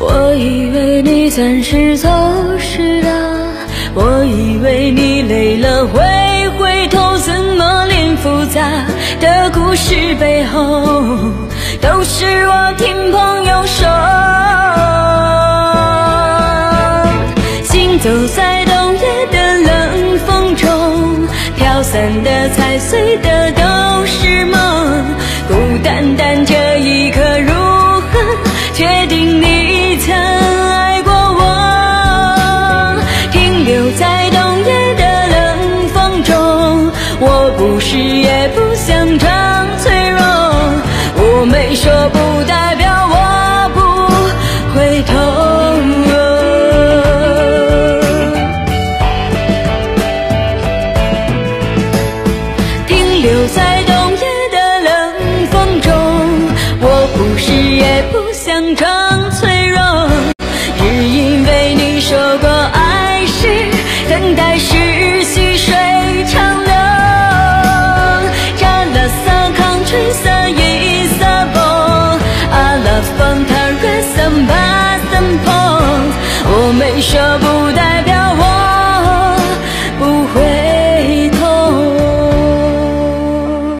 我以为你暂时走失了，我以为你累了会回头，怎么连复杂的故事背后都是我听朋友说。行走在冬夜的冷风中，飘散的、踩碎的都是梦，孤单单就我不是也不想装脆弱，我没说不代表我不回头。停留在冬夜的冷风中，我不是也不想装脆他人散发的风我没说不